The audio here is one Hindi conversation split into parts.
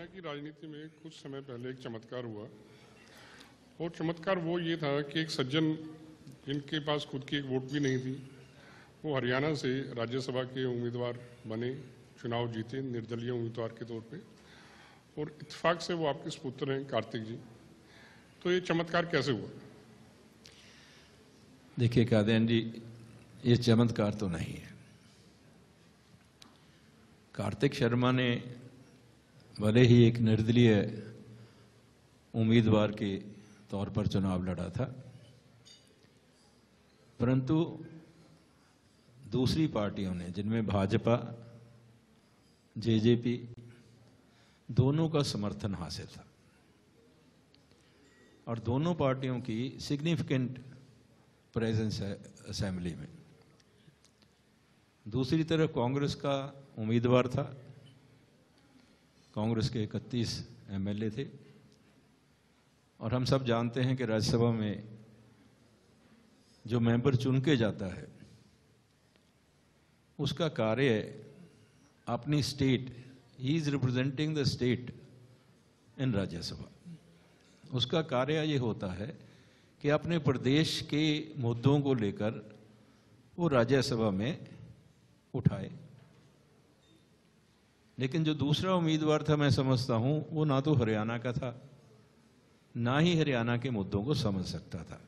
हरियाणा की राजनीति में कुछ समय पहले एक चमत्कार हुआ। और चमत्कार वो ये था कि एक सज्जन जिनके पास खुद की एक वोट भी नहीं थी, वो हरियाणा से राज्यसभा के उम्मीदवार बने, चुनाव जीते निर्दलीय उम्मीदवार के तौर पे। और इत्तेफाक से वो आपके सुपुत्र हैं कार्तिक जी। तो ये चमत्कार कैसे हुआ? देखिए कादयान जी, ये चमत्कार तो नहीं है। कार्तिक शर्मा ने भले ही एक निर्दलीय उम्मीदवार के तौर पर चुनाव लड़ा था, परंतु दूसरी पार्टियों ने, जिनमें भाजपा, जेजेपी, दोनों का समर्थन हासिल था, और दोनों पार्टियों की सिग्निफिकेंट प्रेजेंस है असेंबली में। दूसरी तरफ़ कांग्रेस का उम्मीदवार था कांग्रेस के इकतीस एमएलए थे। और हम सब जानते हैं कि राज्यसभा में जो मेंबर चुन के जाता है, उसका कार्य अपनी state he is representing the state in Rajya Sabha. उसका कार्य ये होता है कि अपने प्रदेश के मुद्दों को लेकर वो राज्यसभा में उठाए। लेकिन जो दूसरा उम्मीदवार था, मैं समझता हूँ, वो ना तो हरियाणा का था, ना ही हरियाणा के मुद्दों को समझ सकता था।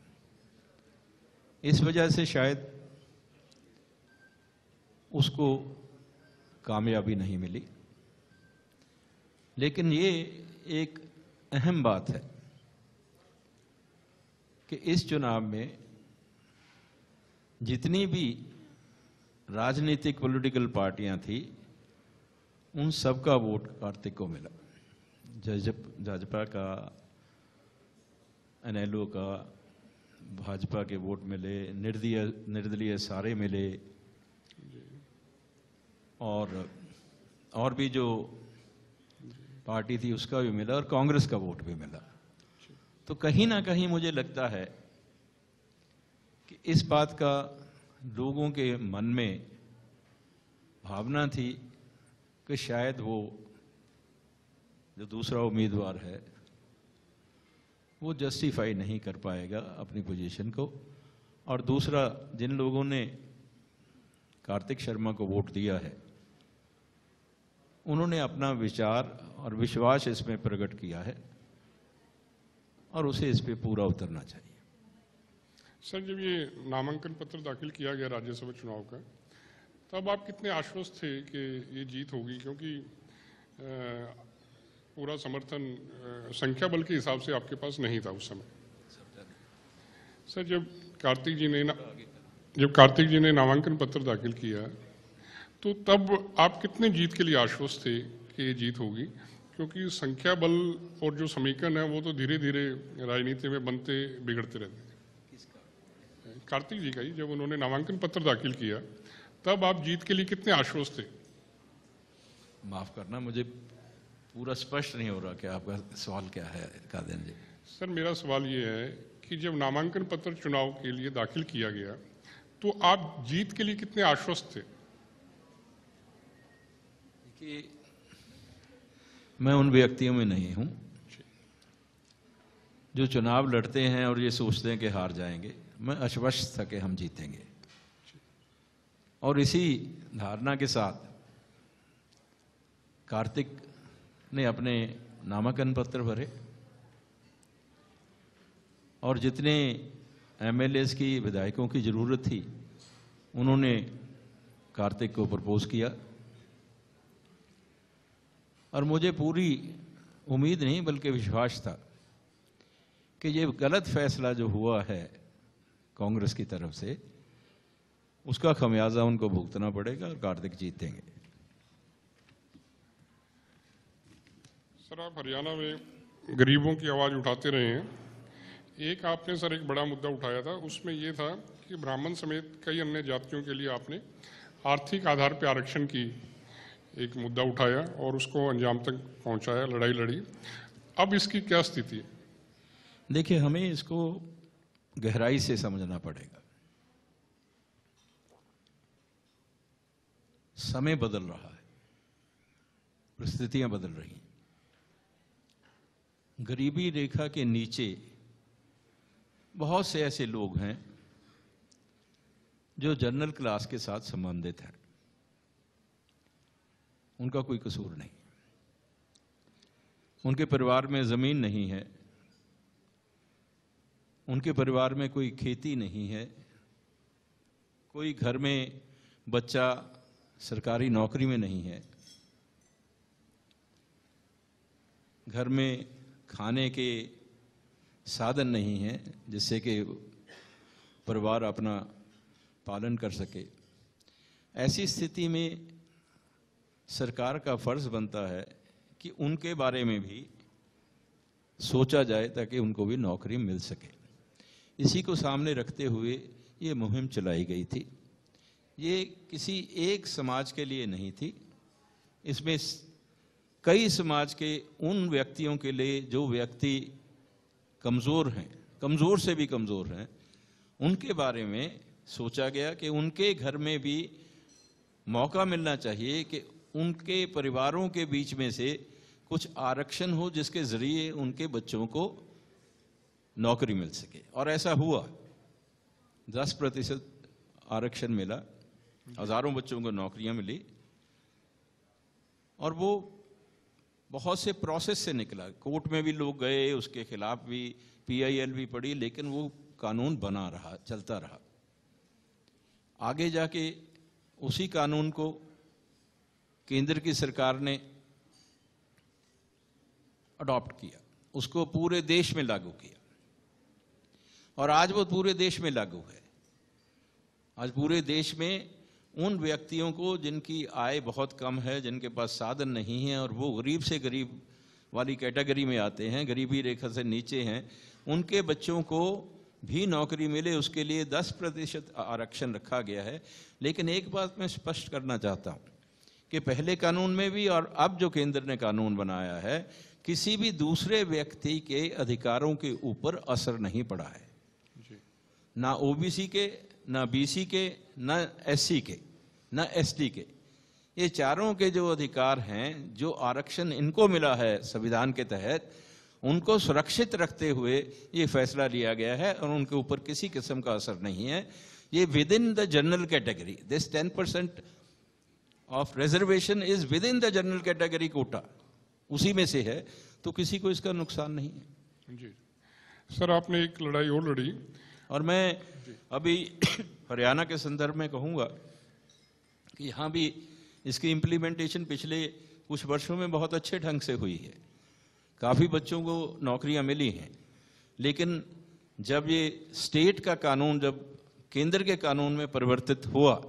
इस वजह से शायद उसको कामयाबी नहीं मिली। लेकिन ये एक अहम बात है कि इस चुनाव में जितनी भी राजनीतिक, पॉलिटिकल पार्टियाँ थी उन सब का वोट कार्तिक को मिला। जजप भाजपा का, एनएलओ का, भाजपा के वोट मिले, निर्दलीय निर्दलीय सारे मिले। और और भी जो पार्टी थी उसका भी मिला और कांग्रेस का वोट भी मिला। तो कहीं ना कहीं मुझे लगता है कि इस बात का लोगों के मन में भावना थी कि शायद वो जो दूसरा उम्मीदवार है, वो जस्टिफाई नहीं कर पाएगा अपनी पोजीशन को। और दूसरा, जिन लोगों ने कार्तिक शर्मा को वोट दिया है, उन्होंने अपना विचार और विश्वास इसमें प्रकट किया है और उसे इस पर पूरा उतरना चाहिए। सर, जब ये नामांकन पत्र दाखिल किया गया राज्यसभा चुनाव का तब आप कितने आश्वस्त थे कि ये जीत होगी? क्योंकि पूरा समर्थन संख्या बल के हिसाब से आपके पास नहीं था उस समय। सर जब कार्तिक जी ने ना जब कार्तिक जी ने नामांकन पत्र दाखिल किया तो तब आप कितने जीत के लिए आश्वस्त थे कि ये जीत होगी? क्योंकि संख्या बल और जो समीकरण है वो तो धीरे धीरे राजनीति में बनते बिगड़ते रहते कार्तिक जी का ही जब उन्होंने नामांकन पत्र दाखिल किया तब आप जीत के लिए कितने आश्वस्त थे? माफ़ करना मुझे पूरा स्पष्ट नहीं हो रहा कि आपका सवाल क्या है कादिन जी। सर मेरा सवाल ये है कि जब नामांकन पत्र चुनाव के लिए दाखिल किया गया तो आप जीत के लिए कितने आश्वस्त थे? देखिए मैं उन व्यक्तियों में नहीं हूँ जो चुनाव लड़ते हैं और ये सोचते हैं कि हार जाएँगे। मैं अश्वस्त था कि हम जीतेंगे। और इसी धारणा के साथ कार्तिक ने अपने नामांकन पत्र भरे और जितने एमएलए की, विधायकों की ज़रूरत थी, उन्होंने कार्तिक को प्रपोज किया। और मुझे पूरी उम्मीद नहीं, बल्कि विश्वास था कि ये गलत फैसला जो हुआ है कांग्रेस की तरफ़ से उसका खमियाजा उनको भुगतना पड़ेगा और कार्तिक जीतेंगे। सर आप हरियाणा में गरीबों की आवाज़ उठाते रहे हैं। एक आपने सर एक बड़ा मुद्दा उठाया था उसमें यह था कि ब्राह्मण समेत कई अन्य जातियों के लिए आपने आर्थिक आधार पर आरक्षण की एक मुद्दा उठाया और उसको अंजाम तक पहुँचाया लड़ाई लड़ी। अब इसकी क्या स्थिति है? देखिए हमें इसको गहराई से समझना पड़ेगा। समय बदल रहा है। परिस्थितियाँ बदल रही हैं। गरीबी रेखा के नीचे बहुत से ऐसे लोग हैं जो जनरल क्लास के साथ संबंधित हैं। उनका कोई कसूर नहीं। उनके परिवार में ज़मीन नहीं है। उनके परिवार में कोई खेती नहीं है। कोई घर में बच्चा सरकारी नौकरी में नहीं है। घर में खाने के साधन नहीं है, जिससे कि परिवार अपना पालन कर सके। ऐसी स्थिति में सरकार का फ़र्ज़ बनता है कि उनके बारे में भी सोचा जाए, ताकि उनको भी नौकरी मिल सके। इसी को सामने रखते हुए ये मुहिम चलाई गई थी। ये किसी एक समाज के लिए नहीं थी। इसमें कई समाज के उन व्यक्तियों के लिए जो व्यक्ति कमज़ोर हैं, कमज़ोर से भी कमज़ोर हैं, उनके बारे में सोचा गया कि उनके घर में भी मौका मिलना चाहिए कि उनके परिवारों के बीच में से कुछ आरक्षण हो जिसके ज़रिए उनके बच्चों को नौकरी मिल सके। और ऐसा हुआ। दस प्रतिशत आरक्षण मिला। हज़ारों बच्चों को नौकरियाँ मिली और वो बहुत से प्रोसेस से निकला। कोर्ट में भी लोग गए, उसके खिलाफ भी पीआईएल भी पड़ी, लेकिन वो कानून बना रहा, चलता रहा। आगे जाके उसी कानून को केंद्र की सरकार ने अडॉप्ट किया। उसको पूरे देश में लागू किया। और आज वो पूरे देश में लागू है। आज पूरे देश में उन व्यक्तियों को जिनकी आय बहुत कम है जिनके पास साधन नहीं है और वो गरीब से गरीब वाली कैटेगरी में आते हैं गरीबी रेखा से नीचे हैं उनके बच्चों को भी नौकरी मिले उसके लिए 10 प्रतिशत आरक्षण रखा गया है। लेकिन एक बात मैं स्पष्ट करना चाहता हूँ कि पहले कानून में भी और अब जो केंद्र ने कानून बनाया है किसी भी दूसरे व्यक्ति के अधिकारों के ऊपर असर नहीं पड़ा है। ना ओबीसी के ना बीसी के ना एससी के ना एसटी के। ये चारों के जो अधिकार हैं जो आरक्षण इनको मिला है संविधान के तहत उनको सुरक्षित रखते हुए ये फैसला लिया गया है और उनके ऊपर किसी किस्म का असर नहीं है। ये within the general category this ten percent of reservation is within the general category quota उसी में से है तो किसी को इसका नुकसान नहीं है। जी। सर आपने एक लड़ाई और लड़ी। और मैं अभी हरियाणा के संदर्भ में कहूँगा कि यहाँ भी इसकी इम्प्लीमेंटेशन पिछले कुछ वर्षों में बहुत अच्छे ढंग से हुई है। काफ़ी बच्चों को नौकरियाँ मिली हैं। लेकिन जब ये स्टेट का कानून, जब केंद्र के कानून में परिवर्तित हुआ,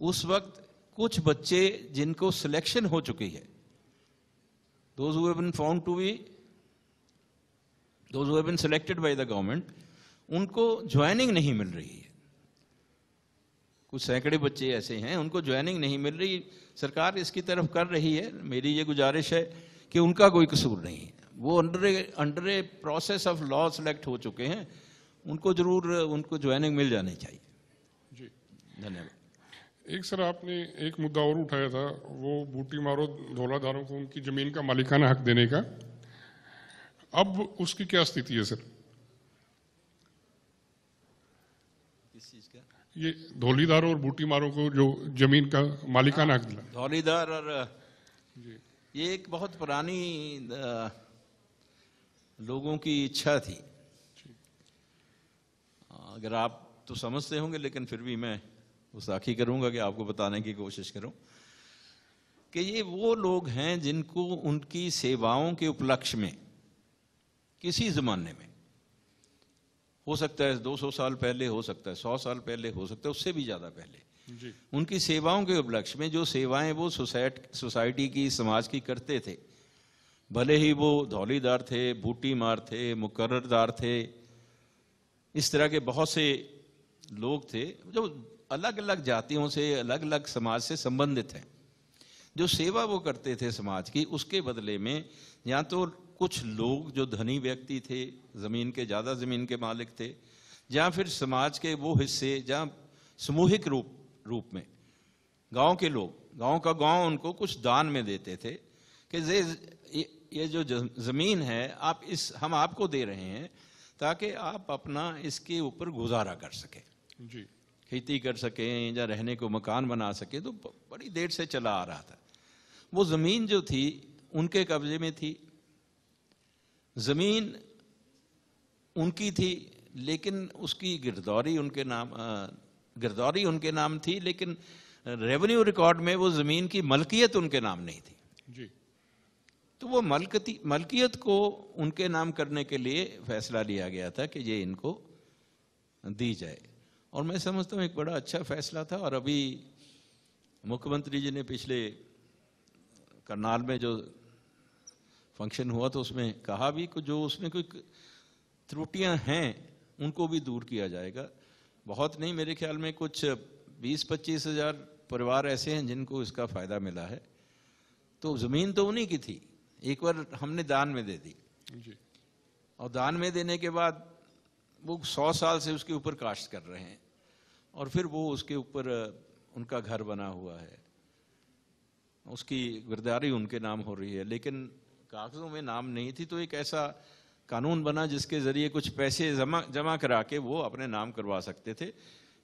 उस वक्त कुछ बच्चे जिनको सिलेक्शन हो चुकी है, those who have been found to be, those who have been उनको ज्वाइनिंग नहीं मिल रही है। कुछ सैकड़े बच्चे ऐसे हैं उनको ज्वाइनिंग नहीं मिल रही सरकार इसकी तरफ़ कर रही है। मेरी ये गुजारिश है कि उनका कोई कसूर नहीं है। वो under under a process of law select हो चुके हैं उनको ज़रूर उनको ज्वाइनिंग मिल जानी चाहिए। जी। धन्यवाद। एक सर आपने एक मुद्दा और उठाया था वो बूटी मारो धौलाधारों को उनकी ज़मीन का मालिकाना हक देने का। अब उसकी क्या स्थिति है सर किस चीज़ का ये धौलीदारों और बूटी मारों को जो ज़मीन का मालिकाना हक दिला धौलीधार और जी। ये एक बहुत पुरानी लोगों की इच्छा थी। अगर आप तो समझते होंगे लेकिन फिर भी मैं गुस्ताखी करूँगा कि आपको बताने की कोशिश करूँ कि ये वो लोग हैं जिनको उनकी सेवाओं के उपलक्ष्य में किसी जमाने में हो सकता है 200 साल पहले हो सकता है 100 साल पहले हो सकता है उससे भी ज़्यादा पहले। जी। उनकी सेवाओं के उपलक्ष्य में जो सेवाएँ वो सोसाइट सोसाइटी की समाज की करते थे। भले ही वो धौलीदार थे बूटी मार थे मुकर्रदार थे इस तरह के बहुत से लोग थे जो अलग अलग जातियों से अलग अलग समाज से संबंधित हैं। जो सेवा वो करते थे समाज की उसके बदले में या तो कुछ लोग जो धनी व्यक्ति थे ज़मीन के ज़्यादा ज़मीन के मालिक थे या फिर समाज के वो हिस्से जहाँ सामूहिक रूप रूप में गाँव के लोग गाँव का गाँव उनको कुछ दान में देते थे कि ये, ये जो ज़मीन है आप इस हम आपको दे रहे हैं ताकि आप अपना इसके ऊपर गुजारा कर सकें। जी। खेती कर सकें या रहने को मकान बना सकें तो बड़ी देर से चला आ रहा था। वो ज़मीन जो थी उनके कब्जे में थी ज़मीन उनकी थी लेकिन उसकी गिरदौरी उनके नाम गिरदौरी उनके नाम थी लेकिन रेवेन्यू रिकॉर्ड में वो ज़मीन की मलकियत उनके नाम नहीं थी। जी। तो वो मलकती मलकियत को उनके नाम करने के लिए फैसला लिया गया था कि ये इनको दी जाए। और मैं समझता हूँ एक बड़ा अच्छा फैसला था और अभी मुख्यमंत्री जी ने पिछले करनाल में जो फ़ंक्शन हुआ तो उसमें कहा भी कि जो उसमें कोई त्रुटियाँ हैं उनको भी दूर किया जाएगा। बहुत नहीं मेरे ख्याल में कुछ बीस पच्चीस हज़ार परिवार ऐसे हैं जिनको इसका फ़ायदा मिला है। तो ज़मीन तो उन्हीं की थी। एक बार हमने दान में दे दी। और दान में देने के बाद वो सौ साल से उसके ऊपर काश्त कर रहे हैं। और फिर वो उसके ऊपर उनका घर बना हुआ है। उसकी गिरदारी उनके नाम हो रही है। लेकिन कागजों में नाम नहीं थी तो एक ऐसा कानून बना जिसके ज़रिए कुछ पैसे जमा जमा करा के वो अपने नाम करवा सकते थे।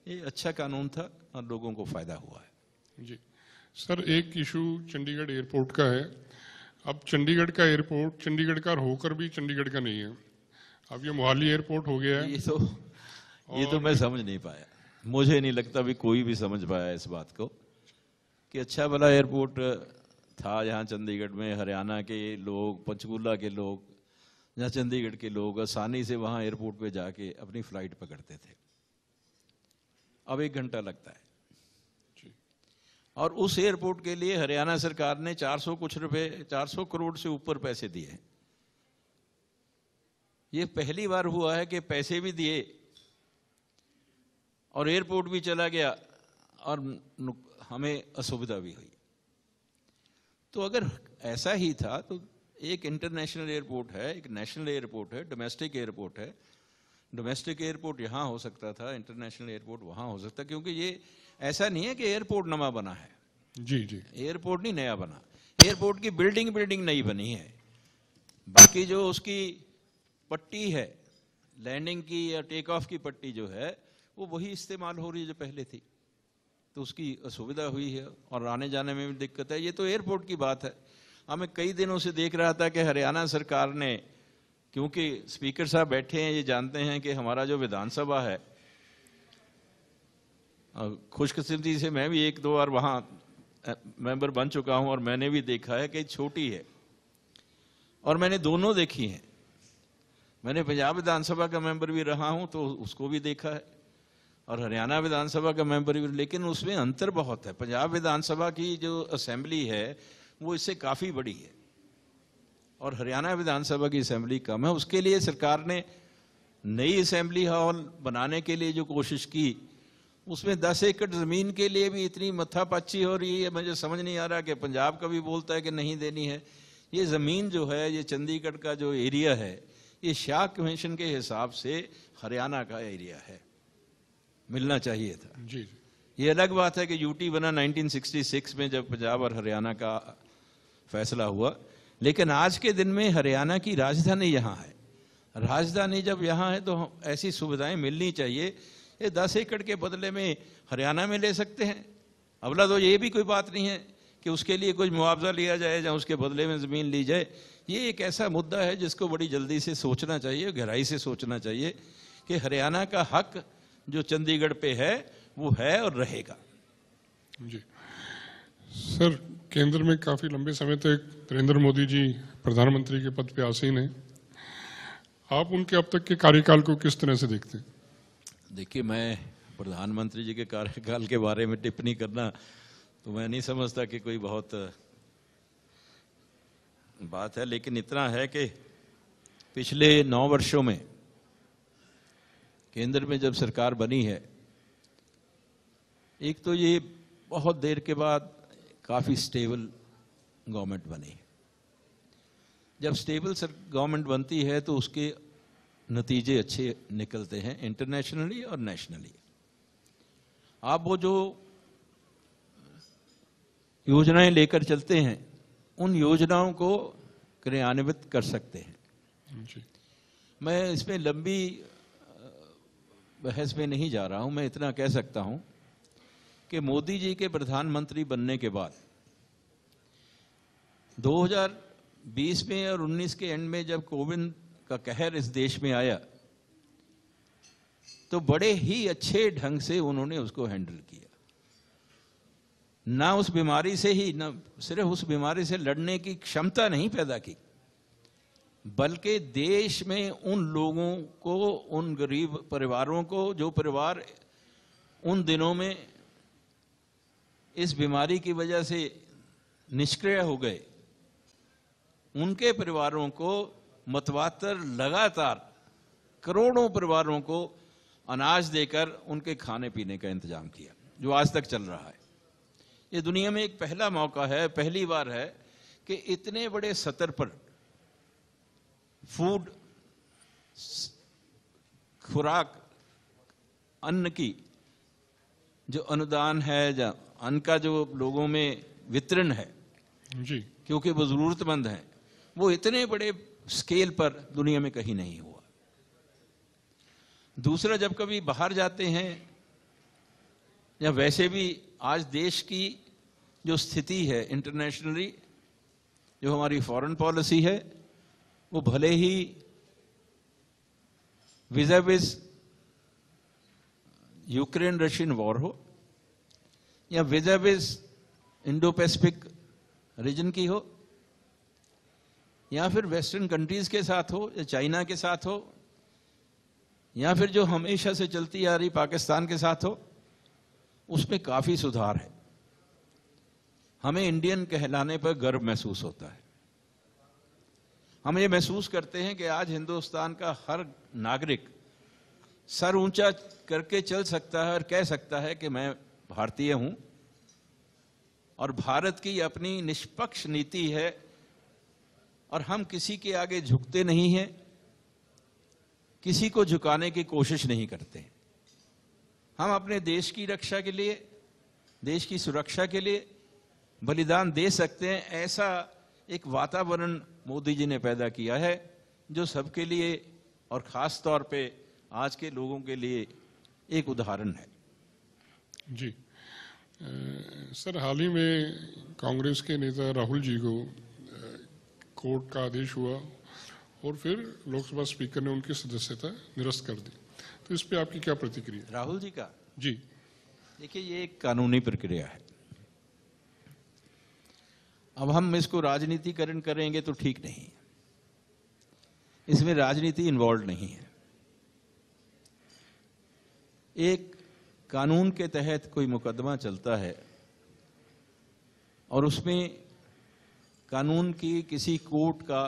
ये अच्छा कानून था और लोगों को फ़ायदा हुआ है। जी। सर एक इशू चंडीगढ़ एयरपोर्ट का है। अब चंडीगढ़ का एयरपोर्ट चंडीगढ़ का होकर भी चंडीगढ़ का नहीं है। अब ये मोहाली एयरपोर्ट हो गया है। ये तो ये तो मैं समझ नहीं पाया। मुझे नहीं लगता भी कोई भी समझ पाया इस बात को कि अच्छा भला एयरपोर्ट था यहाँ चंडीगढ़ में हरियाणा के लोग पंचकूला के लोग या चंडीगढ़ के लोग आसानी से वहाँ एयरपोर्ट पे जाके अपनी फ़्लाइट पकड़ते थे। अब एक घंटा लगता है। और उस एयरपोर्ट के लिए हरियाणा सरकार ने 400 कुछ रुपए 400 करोड़ से ऊपर पैसे दिए। हैं ये पहली बार हुआ है कि पैसे भी दिए और एयरपोर्ट भी चला गया और हमें असुविधा भी हुई। तो अगर ऐसा ही था तो एक इंटरनेशनल एयरपोर्ट है एक नेशनल एयरपोर्ट है डोमेस्टिक एयरपोर्ट है। डोमेस्टिक एयरपोर्ट यहाँ हो सकता था इंटरनेशनल एयरपोर्ट वहाँ हो सकता क्योंकि ये ऐसा नहीं है कि एयरपोर्ट नवा बना है। जी जी। एयरपोर्ट नहीं नया बना। एयरपोर्ट की बिल्डिंग बिल्डिंग नई बनी है। बाकी जो उसकी पट्टी है लैंडिंग की या टेक ऑफ़ की पट्टी जो है वो वही इस्तेमाल हो रही है जो पहले थी। तो उसकी असुविधा हुई है और आने जाने में भी दिक्कत है। ये तो एयरपोर्ट की बात है। हमें कई दिनों से देख रहा था कि हरियाणा सरकार ने, क्योंकि स्पीकर साहब बैठे हैं, ये जानते हैं कि हमारा जो विधानसभा है खुशकिस्मती से मैं भी एक दो बार वहाँ मेंबर बन चुका हूँ और मैंने भी देखा है कि छोटी है। और मैंने दोनों देखी हैं। मैंने पंजाब विधानसभा का मेंबर भी रहा हूँ तो उसको भी देखा है। और हरियाणा विधानसभा का मेंबर भी, लेकिन उसमें अंतर बहुत है। पंजाब विधानसभा की जो असेंबली है, वो इससे काफ़ी बड़ी है। और हरियाणा विधानसभा की असेंबली कम है। उसके लिए सरकार ने नई असेंबली हॉल बनाने के लिए जो कोशिश की, उसमें दस एकड़ ज़मीन के लिए भी इतनी मत्थापाची हो रही है। मुझे समझ नहीं आ रहा कि पंजाब का भी बोलता है कि नहीं देनी है। ये ज़मीन जो है, ये चंडीगढ़ का जो एरिया है, ये शाह कमीशन के हिसाब से हरियाणा का एरिया है। मिलना चाहिए था। जी ये अलग बात है कि यूटी बना 1966 में जब पंजाब और हरियाणा का फैसला हुआ। लेकिन आज के दिन में हरियाणा की राजधानी यहाँ है। राजधानी जब यहाँ है तो ऐसी सुविधाएँ मिलनी चाहिए। ये दस एकड़ के बदले में हरियाणा में ले सकते हैं। अगला तो ये भी कोई बात नहीं है कि उसके लिए कुछ मुआवजा लिया जाए या उसके बदले में ज़मीन ली जाए। ये एक ऐसा मुद्दा है जिसको बड़ी जल्दी से सोचना चाहिए गहराई से सोचना चाहिए कि हरियाणा का हक जो चंडीगढ़ पे है वो है और रहेगा। जी। सर केंद्र में काफ़ी लंबे समय तक नरेंद्र मोदी जी प्रधानमंत्री के पद पे आसीन हैं। आप उनके अब तक के कार्यकाल को किस तरह से देखते हैं? देखिए मैं प्रधानमंत्री जी के कार्यकाल के बारे में टिप्पणी करना तो मैं नहीं समझता कि कोई बहुत बात है लेकिन इतना है कि पिछले नौ वर्षों में केंद्र में जब सरकार बनी है एक तो ये बहुत देर के बाद काफ़ी स्टेबल गवर्नमेंट बनी जब स्टेबल गवर्नमेंट बनती है तो उसके नतीजे अच्छे निकलते हैं इंटरनेशनली और नेशनली। आप वो जो योजनाएँ लेकर चलते हैं उन योजनाओं को क्रियान्वित कर सकते हैं। मैं इसमें लंबी बहस में नहीं जा रहा हूँ, मैं इतना कह सकता हूँ कि मोदी जी के प्रधानमंत्री बनने के बाद 2020 में और 19 के एंड में जब कोविड का कहर इस देश में आया तो बड़े ही अच्छे ढंग से उन्होंने उसको हैंडल किया। ना उस बीमारी से ही, ना सिर्फ़ उस बीमारी से लड़ने की क्षमता नहीं पैदा की बल्कि देश में उन लोगों को, उन गरीब परिवारों को, जो परिवार उन दिनों में इस बीमारी की वजह से निष्क्रिय हो गए, उनके परिवारों को मतवातर लगातार करोड़ों परिवारों को अनाज देकर उनके खाने पीने का इंतज़ाम किया, जो आज तक चल रहा है। ये दुनिया में एक पहला मौका है, पहली बार है कि इतने बड़े सतर पर फ़ूड खुराक अन्न की जो अनुदान है या अन्न का जो लोगों में वितरण है जी। क्योंकि वो जरूरतमंद हैं वो इतने बड़े स्केल पर दुनिया में कहीं नहीं हुआ। दूसरा जब कभी बाहर जाते हैं या वैसे भी आज देश की जो स्थिति है इंटरनेशनली जो हमारी फॉरेन पॉलिसी है वो भले ही विज यूक्रेन रशियन वॉर हो, या विज इंडो पैसिफिक रीजन की हो, या फिर वेस्टर्न कंट्रीज़ के साथ हो, या चाइना के साथ हो, या फिर जो हमेशा से चलती आ रही पाकिस्तान के साथ हो, उसमें काफ़ी सुधार है। हमें इंडियन कहलाने पर गर्व महसूस होता है। हम ये महसूस करते हैं कि आज हिंदुस्तान का हर नागरिक सर ऊँचा करके चल सकता है और कह सकता है कि मैं भारतीय हूँ और भारत की अपनी निष्पक्ष नीति है और हम किसी के आगे झुकते नहीं हैं, किसी को झुकाने की कोशिश नहीं करते। हम अपने देश की रक्षा के लिए, देश की सुरक्षा के लिए बलिदान दे सकते हैं, ऐसा एक वातावरण मोदी जी ने पैदा किया है जो सबके लिए और खास तौर पे आज के लोगों के लिए एक उदाहरण है। जी। अ, सर हाल ही में कांग्रेस के नेता राहुल जी को कोर्ट का आदेश हुआ और फिर लोकसभा स्पीकर ने उनकी सदस्यता निरस्त कर दी। तो इस पे आपकी क्या प्रतिक्रिया राहुल जी का? जी। देखिए ये एक कानूनी प्रक्रिया है। अब हम इसको राजनीतिकरण करेंगे तो ठीक नहीं इसमें राजनीति इन्वॉल्व नहीं है। एक कानून के तहत कोई मुकदमा चलता है और उसमें कानून की किसी कोर्ट का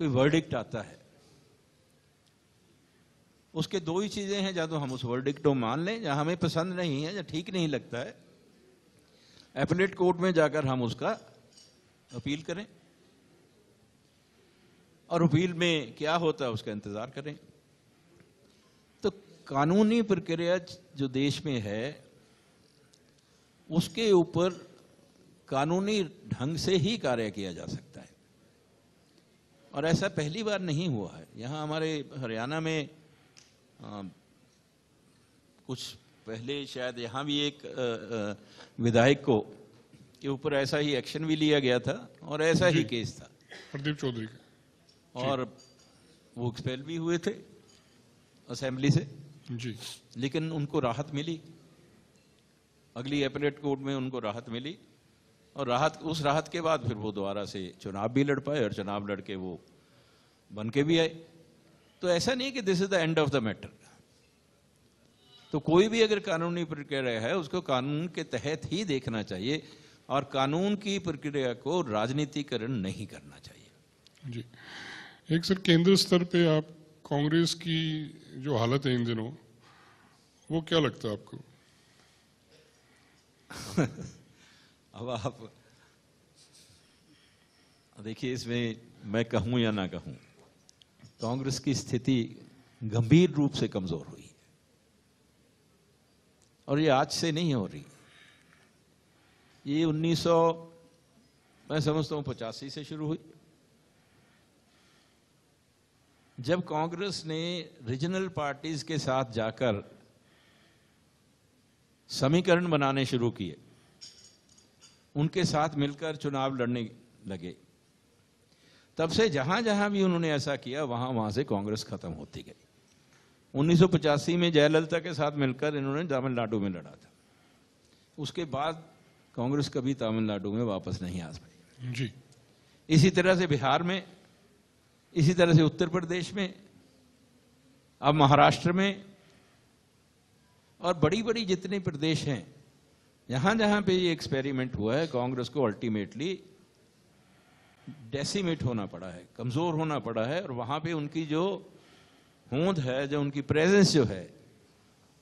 कोई वर्डिक्ट आता है, उसके दो ही चीज़ें हैं, या तो हम उस वर्डिक्ट को मान लें, या हमें पसंद नहीं है, या ठीक नहीं लगता है। एपलेट कोर्ट में जाकर हम उसका अपील करें। और अपील में क्या होता है उसका इंतज़ार करें। तो कानूनी प्रक्रिया जो देश में है उसके ऊपर कानूनी ढंग से ही कार्य किया जा सकता है। और ऐसा पहली बार नहीं हुआ है। यहाँ हमारे हरियाणा में आ, कुछ पहले शायद यहाँ भी एक विधायक को के ऊपर ऐसा ही एक्शन भी लिया गया था और ऐसा ही केस था। प्रदीप चौधरी का। और वो एक्सपेल भी हुए थे असेंबली से। जी। लेकिन उनको राहत मिली। अगली एपलेट कोर्ट में उनको राहत मिली और राहत उस राहत के बाद फिर वो दोबारा से चुनाव भी लड़ पाए और चुनाव लड़ के वो बन के भी आए। तो ऐसा नहीं कि this is the end of the matter तो कोई भी अगर कानूनी प्रक्रिया है उसको कानून के तहत ही देखना चाहिए और कानून की प्रक्रिया को राजनीतिकरण नहीं करना चाहिए। जी। एक सर केंद्र स्तर पे आप कांग्रेस की जो हालत है इन दिनों वो क्या लगता है आपको? अब आप देखिए इसमें मैं कहूँ या ना कहूँ कांग्रेस की स्थिति गंभीर रूप से कमज़ोर हुई है। और ये आज से नहीं हो रही। ये 1900 मैं समझता हूँ पचासी से शुरू हुई। जब कांग्रेस ने रीजनल पार्टीज़ के साथ जाकर समीकरण बनाने शुरू किए, उनके साथ मिलकर चुनाव लड़ने लगे। तब से जहाँ जहाँ भी उन्होंने ऐसा किया, वहाँ वहाँ से कांग्रेस खत्म होती गई। 1985 में जयललिता के साथ मिलकर इन्होंने तमिलनाडु में लड़ा था। उसके बाद कांग्रेस कभी तमिलनाडु में वापस नहीं आ पाई जी। इसी तरह से बिहार में इसी तरह से उत्तर प्रदेश में अब महाराष्ट्र में और बड़ी बड़ी जितने प्रदेश हैं जहाँ जहाँ पे ये एक्सपेरिमेंट हुआ है कांग्रेस को अल्टीमेटली डेसीमेट होना पड़ा है कमज़ोर होना पड़ा है और वहाँ पे उनकी जो होंद है जो उनकी प्रेजेंस जो है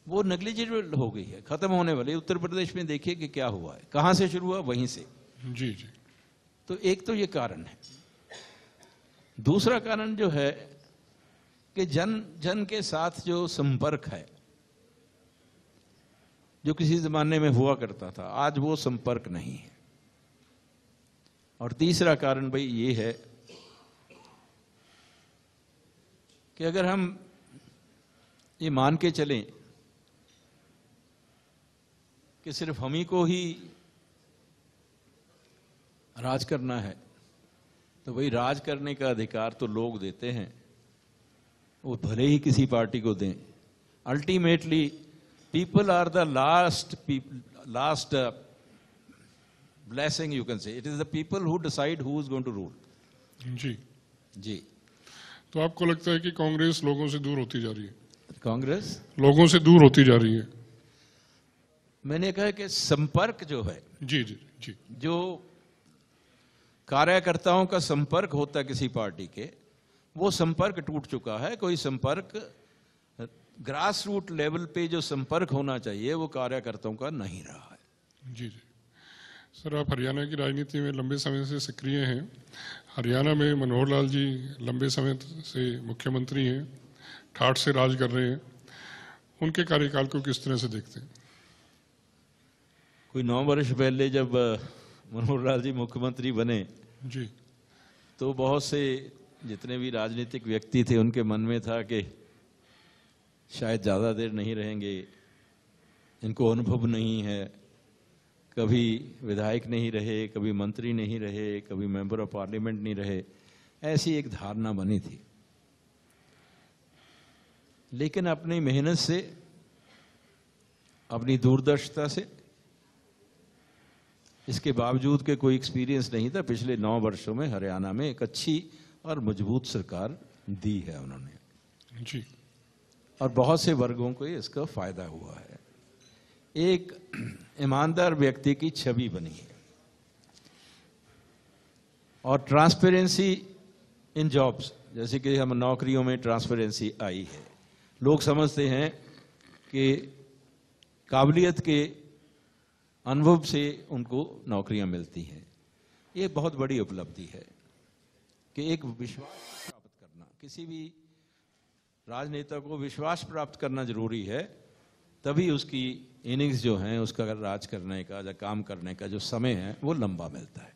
वो नेग्लिजिबल हो गई है खत्म होने वाली उत्तर प्रदेश में देखिए कि क्या हुआ है। कहाँ से शुरू हुआ? वहीं से। जी जी। तो एक तो ये कारण है। दूसरा कारण जो है कि जन जन के साथ जो संपर्क है जो किसी जमाने में हुआ करता था आज वो संपर्क नहीं है। और तीसरा कारण भाई ये है कि अगर हम ये मान के चलें कि सिर्फ़ हम ही को ही राज करना है। तो भाई राज करने का अधिकार तो लोग देते हैं। वो भले ही किसी पार्टी को दें। Ultimately people are the last last blessing you can say it is the people who decide who is going to rule. जी। जी। तो आपको लगता है कि कांग्रेस लोगों से दूर होती जा रही है? कांग्रेस? लोगों से दूर होती जा रही है। मैंने कहा कि संपर्क जो है जी जी जी। जो कार्यकर्ताओं का संपर्क होता है किसी पार्टी के वो संपर्क टूट चुका है। कोई संपर्क ग्रास रूट लेवल पे जो संपर्क होना चाहिए वो कार्यकर्ताओं का नहीं रहा है। जी जी। सर आप हरियाणा की राजनीति में लंबे समय से सक्रिय हैं। हरियाणा में मनोहर लाल जी लंबे समय से मुख्यमंत्री हैं ठाठ से राज कर रहे हैं। उनके कार्यकाल को किस तरह से देखते हैं? कोई नौ वर्ष पहले जब मनोहर लाल जी मुख्यमंत्री बने जी। तो बहुत से जितने भी राजनीतिक व्यक्ति थे उनके मन में था कि शायद ज़्यादा देर नहीं रहेंगे इनको अनुभव नहीं है। कभी विधायक नहीं रहे कभी मंत्री नहीं रहे कभी मेंबर ऑफ़ पार्लियामेंट नहीं रहे ऐसी एक धारणा बनी थी। लेकिन अपनी मेहनत से अपनी दूरदर्शिता से इसके बावजूद के कोई एक्सपीरियंस नहीं था। पिछले नौ वर्षों में हरियाणा में एक अच्छी और मज़बूत सरकार दी है उन्होंने। जी। और बहुत से वर्गों को इसका फ़ायदा हुआ है। एक ईमानदार व्यक्ति की छवि बनी है। और ट्रांसपेरेंसी इन जॉब्स जैसे कि हम नौकरियों में ट्रांसपेरेंसी आई है। लोग समझते हैं कि काबिलियत के अनुभव से उनको नौकरियाँ मिलती हैं। ये बहुत बड़ी उपलब्धि है कि एक विश्वास प्राप्त करना, किसी भी राजनेता को विश्वास प्राप्त करना ज़रूरी है, तभी उसकी इनिंग्स जो हैं, उसका राज करने का या काम करने का जो समय है, वो लंबा मिलता है।